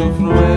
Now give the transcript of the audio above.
sofro